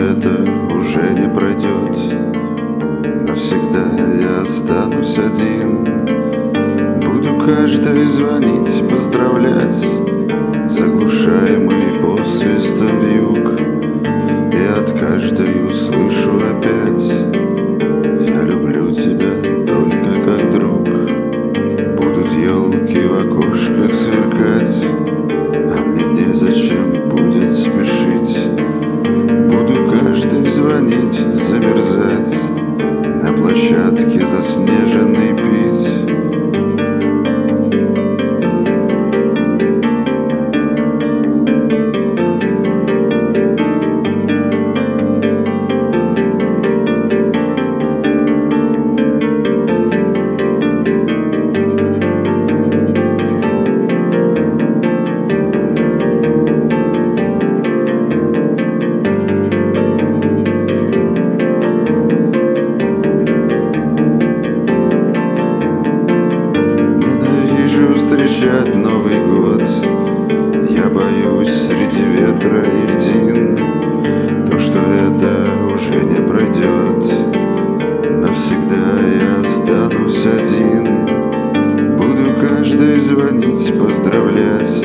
это уже не пройдет Навсегда я останусь один. Буду каждой звонить, поздравлять. забирает. встречать Новый год. Я боюсь среди ветра и льдин. То, что это уже не пройдет Навсегда я останусь один. Буду каждый звонить, поздравлять.